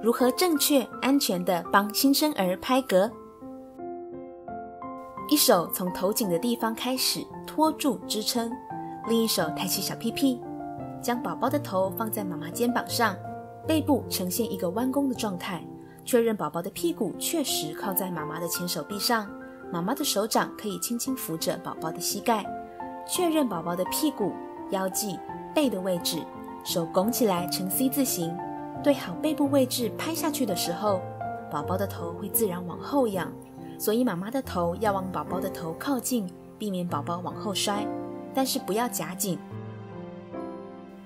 如何正确、安全的帮新生儿拍嗝。一手从头颈的地方开始托住支撑，另一手抬起小屁屁，将宝宝的头放在妈妈肩膀上，背部呈现一个弯弓的状态，确认宝宝的屁股确实靠在妈妈的前手臂上，妈妈的手掌可以轻轻扶着宝宝的膝盖，确认宝宝的屁股、腰际、背的位置，手拱起来呈 C 字形。对好背部位置拍下去的时候，宝宝的头会自然往后仰，所以妈妈的头要往宝宝的头靠近，避免宝宝往后摔，但是不要夹紧。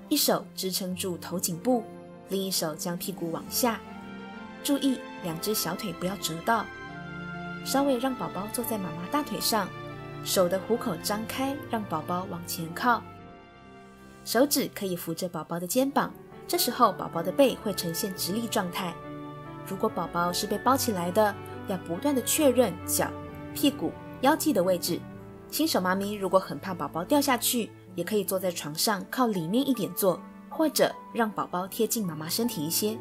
一手支撑住头颈部，另一手将屁股往下，注意两只小腿不要折到。稍微让宝宝坐在妈妈大腿上，手的虎口张开，让宝宝往前靠，手指可以扶着宝宝的肩膀。这时候，宝宝的背会呈现直立状态。如果宝宝是被包起来的，要不断的确认脚、屁股、腰际的位置。新手妈咪如果很怕宝宝掉下去，也可以坐在床上靠里面一点坐，或者让宝宝贴近妈妈身体一些。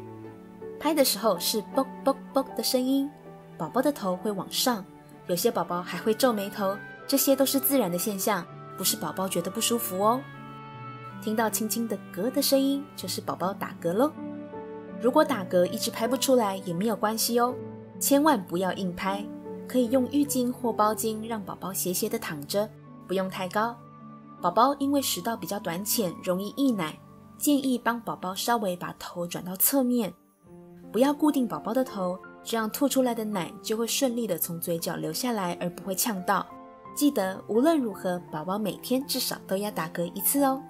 拍的时候是啵啵啵的声音，宝宝的头会往上，有些宝宝还会皱眉头，这些都是自然的现象，不是宝宝觉得不舒服哦。听到轻轻的嗝的声音，就是宝宝打嗝喽。如果打嗝一直拍不出来也没有关系哦，千万不要硬拍，可以用浴巾或包巾让宝宝斜斜的躺着，不用太高。宝宝因为食道比较短浅，容易溢奶，建议帮宝宝稍微把头转到侧面，不要固定宝宝的头，这样吐出来的奶就会顺利的从嘴角流下来，而不会呛到。记得无论如何，宝宝每天至少都要打嗝一次哦。